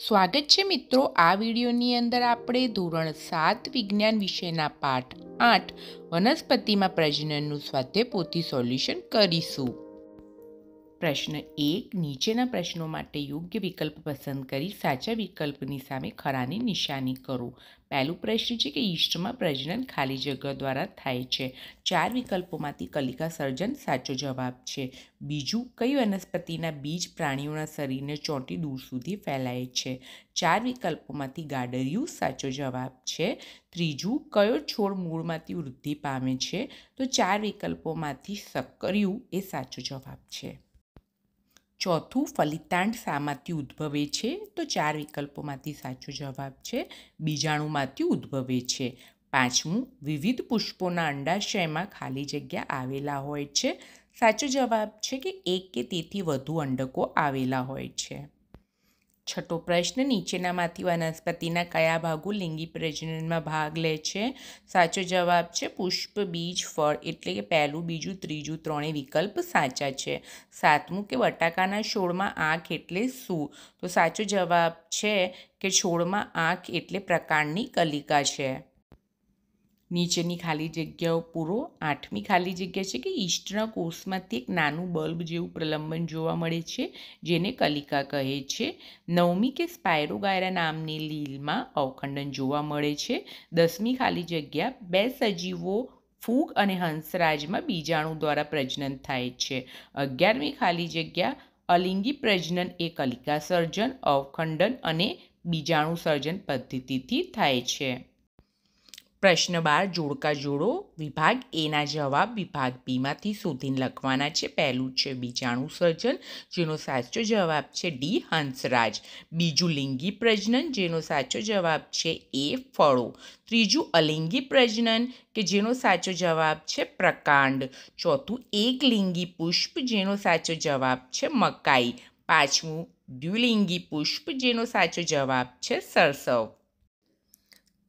સ્વાગત છે મિત્રો આ વિડીયોની અંદર આપણે ધોરણ સાત વિજ્ઞાન વિષયના પાઠ આઠ વનસ્પતિમાં પ્રજનનનું સ્વાધ્યાય પોથી સોલ્યુશન કરીશું. પ્રશ્ન એક, નીચેના પ્રશ્નો માટે યોગ્ય વિકલ્પ પસંદ કરી સાચા વિકલ્પની સામે ખરાની નિશાની કરો. પહેલું પ્રશ્ન છે કે ઈષ્ટમાં પ્રજનન ખાલી જગ્યા દ્વારા થાય છે. ચાર વિકલ્પોમાંથી કલિકા સર્જન સાચો જવાબ છે. બીજું, કઈ વનસ્પતિના બીજ પ્રાણીઓના શરીરને ચોંટી દૂર સુધી ફેલાય છે? ચાર વિકલ્પોમાંથી ગાડરિયું સાચો જવાબ છે. ત્રીજું, કયો છોડ મૂળમાંથી વૃદ્ધિ પામે છે? તો ચાર વિકલ્પોમાંથી સક્કરિયું એ સાચો જવાબ છે. ચોથું ફલિતાંડ શામાંથી ઉદ્ભવે છે, તો ચાર વિકલ્પોમાંથી સાચો જવાબ છે, બીજાણુમાંથી ઉદ્ભવે છે. પાંચમું, વિવિધ પુષ્પોના અંડાશયમાં ખાલી જગ્યા આવેલા હોય છે. સાચો જવાબ છે કે એક કે તેથી વધુ અંડકો આવેલા હોય છે. છઠ્ઠો પ્રશ્ન નીચેનામાંથી વનસ્પતિના કયા ભાગો લિંગી પ્રજનનમાં ભાગ લે છે? સાચો જવાબ છે પુષ્પ, બીજ, ફળ. એટલે કે પહેલું, બીજું, ત્રીજું, ત્રણેય વિકલ્પ સાચા છે. સાતમું કે બટાકાના છોડમાં આંખ એટલે શું? તો સાચો જવાબ છે કે છોડમાં આંખ એટલે પ્રકારની કલિકા છે. નીચેની ખાલી જગ્યાઓ પૂરો, આઠમી ખાલી જગ્યા છે કે ઈષ્ટના કોષમાંથી એક નાનું બલ્બ જેવું પ્રલંબન જોવા મળે છે, જેને કલિકા કહે છે. નવમી કે સ્પાયરોગાયરા નામની લીલમાં અવખંડન જોવા મળે છે. દસમી ખાલી જગ્યા બે સજીવો ફૂગ અને હંસરાજમાં બીજાણુ દ્વારા પ્રજનન થાય છે. અગિયારમી ખાલી જગ્યા અલિંગી પ્રજનન એ કલિકા સર્જન, અવખંડન અને બીજાણુ સર્જન પદ્ધતિથી થાય છે. પ્રશ્ન બાર, જોડકા જોડો. વિભાગ એના જવાબ વિભાગ બીમાંથી શોધીને લખવાના છે. પહેલું છે બીજાણુ સર્જન, જેનો સાચો જવાબ છે ડી હંસરાજ. બીજું લિંગી પ્રજનન, જેનો સાચો જવાબ છે એ ફળો. ત્રીજું અલિંગી પ્રજનન, કે જેનો સાચો જવાબ છે પ્રકાંડ. ચોથું એકલિંગી પુષ્પ, જેનો સાચો જવાબ છે મકાઈ. પાંચમું દ્વિલિંગી પુષ્પ, જેનો સાચો જવાબ છે સરસવ.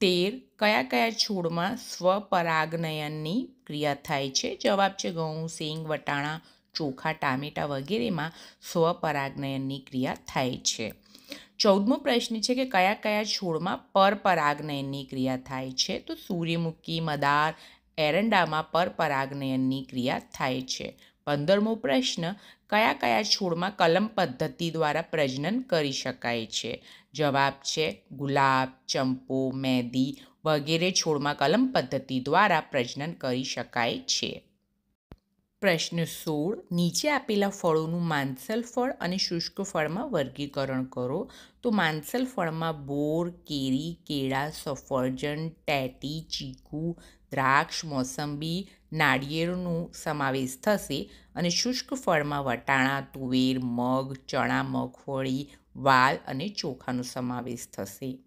તેર કયા કયા છોડમાં સ્વપરાગનયનની ક્રિયા થાય છે? જવાબ છે ઘઉં, સિંગ, વટાણા, ચોખા, ટામેટા વગેરેમાં સ્વપરાગનયનની ક્રિયા થાય છે. ચૌદમો પ્રશ્ન છે કે કયા કયા છોડમાં પરપરાગનયનની ક્રિયા થાય છે? તો સૂર્યમુખી, મદાર, એરંડામાં પરપરાગનયનની ક્રિયા થાય છે. પંદરમો પ્રશ્ન, કયા કયા છોડમાં કલમ પદ્ધતિ દ્વારા પ્રજનન કરી શકાય છે? જવાબ છે ગુલાબ, ચંપો, મેદી વગેરે છોડમાં કલમ પદ્ધતિ દ્વારા પ્રજનન કરી શકાય છે. પ્રશ્ન સોળ, નીચે આપેલા ફળોનું માંસલ ફળ અને શુષ્ક ફળમાં વર્ગીકરણ કરો. તો માંસલ ફળમાં બોર, કેરી, કેળા, સફરજન, ટેટી, ચીકુ, દ્રાક્ષ, મોસંબી, નાળિયેરનો સમાવેશ થશે અને શુષ્ક ફળમાં વટાણા, તુવેર, મગ, ચણા, મગફળી વાલ અને ચોખાનો સમાવેશ થશે.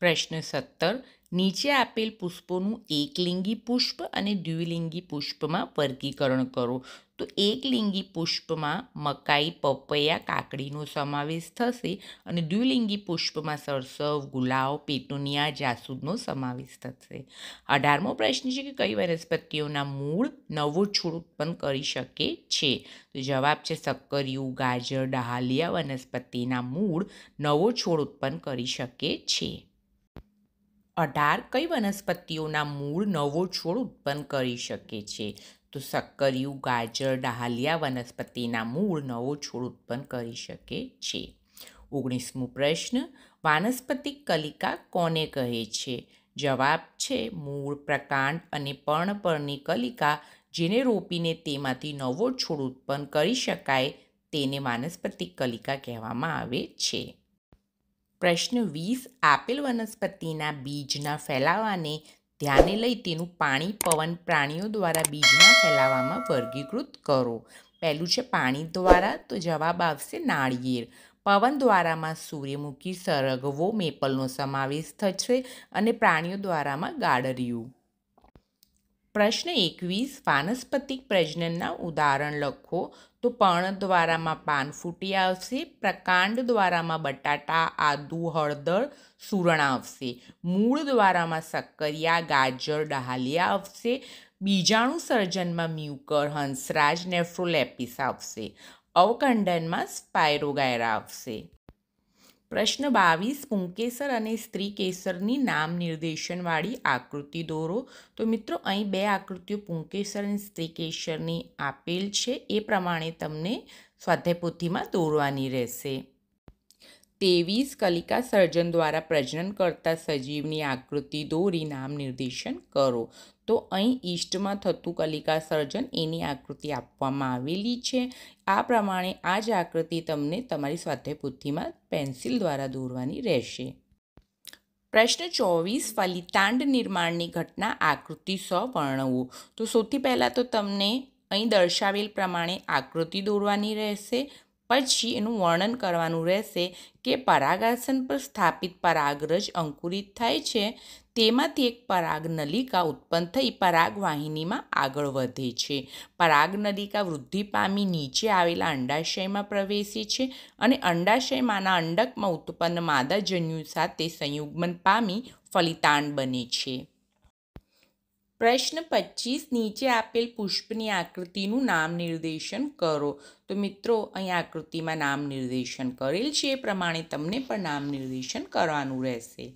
પ્રશ્ન સત્તર, નીચે આપેલ પુષ્પોનું એકલિંગી પુષ્પ અને દ્વિલિંગી પુષ્પમાં વર્ગીકરણ કરો. તો એકલિંગી પુષ્પમાં મકાઈ, પપૈયા, કાકડીનો સમાવેશ થશે અને દ્વિલિંગી પુષ્પમાં સરસવ ગુલાબ પેટુનિયા, જાસૂદનો સમાવેશ થશે. અઢારમો પ્રશ્ન છે કે કઈ વનસ્પતિઓના મૂળ નવો છોડ ઉત્પન્ન કરી શકે છે? તો જવાબ છે સક્કરિયું, ગાજર, ડહાલિયા વનસ્પતિના મૂળ નવો છોડ ઉત્પન્ન કરી શકે છે. અઢાર કઈ વનસ્પતિઓના મૂળ નવો છોડ ઉત્પન્ન કરી શકે છે? તો સક્કરિયું, ગાજર, ડાહલિયા વનસ્પતિના મૂળ નવો છોડ ઉત્પન્ન કરી શકે છે. ઓગણીસમો પ્રશ્ન, વાનસ્પતિક કલિકા કોને કહે છે? જવાબ છે, મૂળ, પ્રકાંડ અને પર્ણ પરની કલિકા જેને રોપીને તેમાંથી નવો છોડ ઉત્પન્ન કરી શકાય તેને વાનસ્પતિક કલિકા કહેવામાં આવે છે. પ્રશ્ન વીસ, આપેલ વનસ્પતિના બીજના ફેલાવાને ધ્યાને લઈ તેનું પાણી પવન પ્રાણીઓ દ્વારા બીજના ફેલાવામાં વર્ગીકૃત કરો. પહેલું છે પાણી દ્વારા, તો જવાબ આવશે નાળિયેર. પવન દ્વારામાં સૂર્યમુખી સરગવો મેપલનો સમાવેશ થશે અને પ્રાણીઓ દ્વારામાં ગાડરિયું. પ્રશ્ન એકવીસ, વાનસ્પતિક પ્રજનનના ઉદાહરણ લખો. તો પર્ણ દ્વારામાં પાન ફૂટી આવશે, પ્રકાંડ દ્વારામાં બટાટા, આદુ, હળદર, સુરણ આવશે. મૂળ દ્વારામાં સક્કરિયા, ગાજર ડહાલિયા આવશે. બીજાણુ સર્જનમાં મ્યુકર, હંસરાજ, નેફ્રોલેપિસ આવશે. અવકંડનમાં સ્પાયરોગાયરા આવશે. પ્રશ્ન બાવીસ, પુંકેસર અને સ્ત્રી કેસરની નામ નિર્દેશનવાળી આકૃતિ દોરો. તો મિત્રો, અહીં બે આકૃતિઓ પુંકેસર અને સ્ત્રી કેસરની આપેલ છે. એ પ્રમાણે તમને સ્વાધ્યાયપોથીમાં દોરવાની રહેશે. ત્રેવીસ કલિકા સર્જન દ્વારા પ્રજનન કરતા સજીવની આકૃતિ દોરી નામ નિર્દેશન કરો. તો અહીં ઈષ્ટમાં થતું કલિકા સર્જન એની આકૃતિ આપવામાં આવેલી છે. આ પ્રમાણે આ જ આકૃતિ તમને તમારી સ્વાધ્યાય પેન્સિલ દ્વારા દોરવાની રહેશે. પ્રશ્ન ચોવીસ, ફલિતાંડ નિર્માણની ઘટના આકૃતિ સો વર્ણવો તો સૌથી પહેલાં તો તમને અહીં દર્શાવેલ પ્રમાણે આકૃતિ દોરવાની રહેશે. પછી એનું વર્ણન કરવાનું રહેશે કે પરાગાસન પર સ્થાપિત પરાગરજ અંકુરિત થાય છે. તેમાંથી એક પરાગ નલિકા ઉત્પન્ન થઈ પરાગવાહિનીમાં આગળ વધે છે. પરાગનલિકા વૃદ્ધિ પામી નીચે આવેલા અંડાશયમાં પ્રવેશે છે અને અંડાશયમાંના અંડકમાં ઉત્પન્ન માદાજન્યુ સાથે સંયુગ્મન પામી ફલિતાંડ બને છે. પ્રશ્ન પચીસ, નીચે આપેલ પુષ્પની આકૃતિનું નામ નિર્દેશન કરો. તો મિત્રો, અહીં આકૃતિમાં નામ નિર્દેશન કરેલ છે. એ પ્રમાણે તમને પણ નામ નિર્દેશન કરવાનું રહેશે.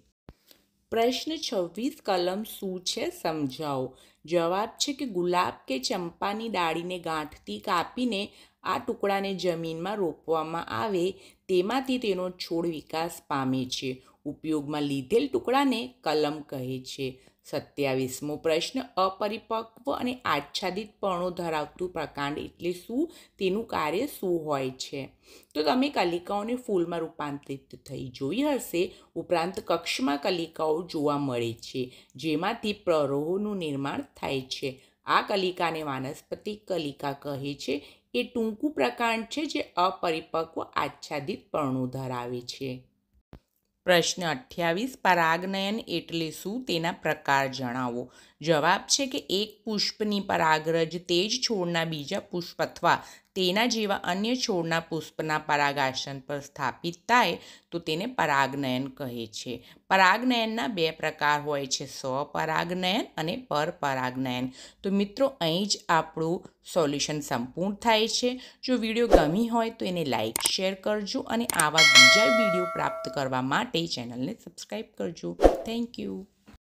પ્રશ્ન છવ્વીસ, કલમ શું છે? સમજાવો. જવાબ છે કે ગુલાબ કે ચંપાની ડાળીને ગાંઠથી કાપીને આ ટુકડાને જમીનમાં રોપવામાં આવે. તેમાંથી તેનો છોડ વિકાસ પામે છે. ઉપયોગમાં લીધેલ ટુકડાને કલમ કહે છે. સત્યાવીસમો પ્રશ્ન, અપરિપક્વ અને આચ્છાદિત પણો ધરાવતું પ્રકાંડ એટલે શું? તેનું કાર્ય શું હોય છે? તો તમે કલિકાઓને ફૂલમાં રૂપાંતરિત થઈ જોઈ હશે. ઉપરાંત કક્ષમાં કલિકાઓ જોવા મળે છે, જેમાંથી પ્રરોહોનું નિર્માણ થાય છે. આ કલિકાને વાનસ્પતિક કલિકા કહે છે. એ ટૂંકું પ્રકાંડ છે જે અપરિપક્વ આચ્છાદિત પણું ધરાવે છે. પ્રશ્ન અઠ્યાવીસ પરાગનયન એટલે શું તેના પ્રકાર જણાવો. જવાબ છે કે એક પુષ્પની પરાગરજ તે જ છોડના બીજા પુષ્પ અથવા તેના જેવા અન્ય છોડના પુષ્પના પરાગાસન પર સ્થાપિત થાય તો તેને પરાગનયન કહે છે. પરાગનયનના બે પ્રકાર હોય છે, સ્વપરાગનયન અને પરપરાગનયન. તો મિત્રો, અહીં જ આપણું સોલ્યુશન સંપૂર્ણ થાય છે. જો વીડિયો ગમી હોય તો એને લાઇક શેર કરજો અને આવા બીજા વીડિયો પ્રાપ્ત કરવા માટે ચેનલને સબસ્ક્રાઈબ કરજો. Thank you.